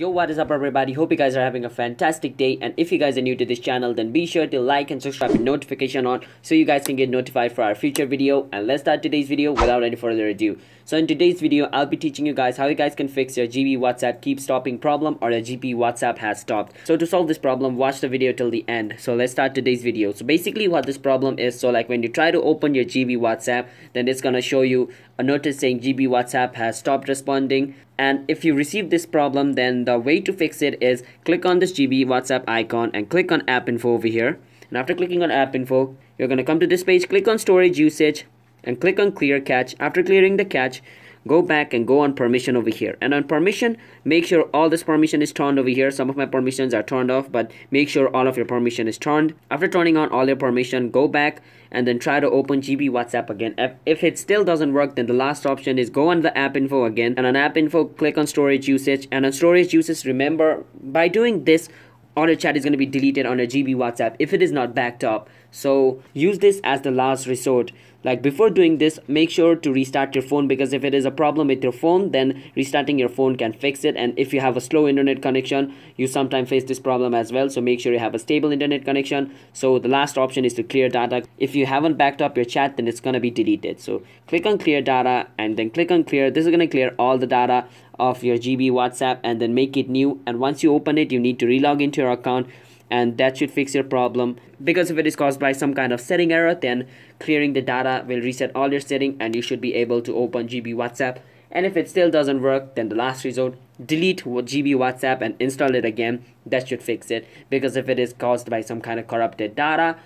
Yo, what is up everybody? Hope you guys are having a fantastic day and if you guys are new to this channel then be sure to like and subscribe and notification on so you guys can get notified for our future video and let's start today's video without any further ado. So in today's video, I'll be teaching you guys how you guys can fix your GB WhatsApp keep stopping problem or the GB WhatsApp has stopped. So to solve this problem, watch the video till the end. So let's start today's video. So basically what this problem is, so like when you try to open your GB WhatsApp, then it's gonna show you a notice saying GB WhatsApp has stopped responding. And if you receive this problem then the way to fix it is click on this GB WhatsApp icon and click on app info over here. And after clicking on app info you're gonna come to this page click on storage usage and click on clear cache after clearing the cache go back and go on permission over here. And on permission make sure all this permission is turned over here. Some of my permissions are turned off but make sure all of your permission is turned. After turning on all your permission go back and then try to open GB WhatsApp again. If, if it still doesn't work then the last option is go on the app info again. And on app info click on storage usage. And on storage usage remember by doing this all your chat is going to be deleted on your GB WhatsApp if it is not backed up. So use this as the last resort like before doing this make sure to restart your phone because if it is a problem with your phone then restarting your phone can fix it. And if you have a slow internet connection you sometimes face this problem as well. So make sure you have a stable internet connection. So the last option is to clear data. If you haven't backed up your chat then it's going to be deleted. So click on clear data and then click on clear. This is going to clear all the data of your GB WhatsApp and then make it new. And once you open it you need to relog into your account and that should fix your problem. Because if it is caused by some kind of setting error then clearing the data will reset all your setting and you should be able to open GB WhatsApp. And if it still doesn't work then the last resort delete GB WhatsApp and install it again. That should fix it. Because if it is caused by some kind of corrupted data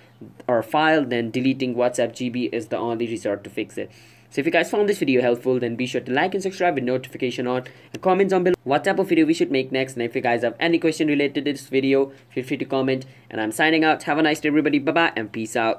or file then deleting WhatsApp GB is the only resort to fix it so if you guys found this video helpful, then be sure to like and subscribe with notification on and comments on below what type of video we should make next. And if you guys have any question related to this video, feel free to comment. And I'm signing out. Have a nice day everybody. Bye bye and peace out.